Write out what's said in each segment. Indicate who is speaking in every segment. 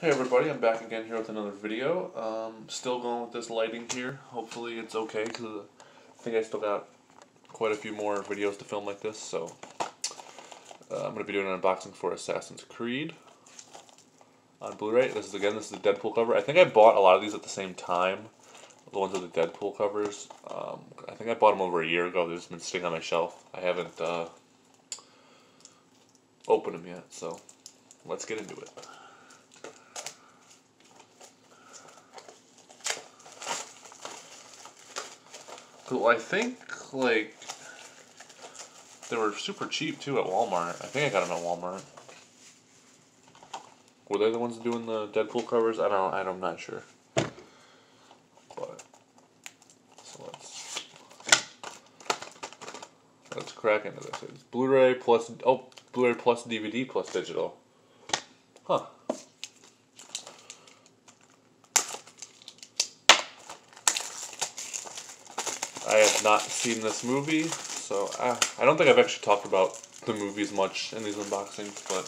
Speaker 1: Hey everybody, I'm back again here with another video. Um, still going with this lighting here. Hopefully it's okay because I think I still got quite a few more videos to film like this. So uh, I'm going to be doing an unboxing for Assassin's Creed on Blu-ray. This is again, this is the Deadpool cover. I think I bought a lot of these at the same time. The ones with the Deadpool covers. Um, I think I bought them over a year ago. They've just been sitting on my shelf. I haven't uh, opened them yet. So let's get into it. I think like they were super cheap too at Walmart. I think I got them at Walmart. Were they the ones doing the Deadpool covers? I don't. I'm not sure. But so let's let's crack into this. It's Blu-ray plus oh Blu-ray plus DVD plus digital. Huh. I have not seen this movie, so I, uh, I don't think I've actually talked about the movies much in these unboxings, but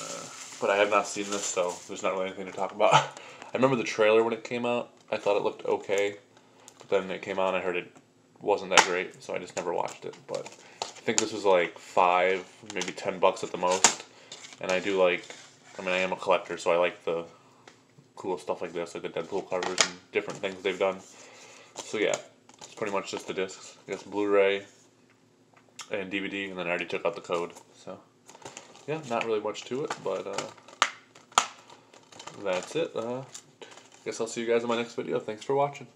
Speaker 1: uh, but I have not seen this, so there's not really anything to talk about. I remember the trailer when it came out. I thought it looked okay, but then it came out and I heard it wasn't that great, so I just never watched it. But I think this was like five, maybe ten bucks at the most, and I do like. I mean, I am a collector, so I like the cool stuff like this, like the Deadpool covers and different things they've done. So yeah, it's pretty much just the discs. I guess Blu-ray and DVD, and then I already took out the code. So yeah, not really much to it, but uh, that's it. Uh, I guess I'll see you guys in my next video. Thanks for watching.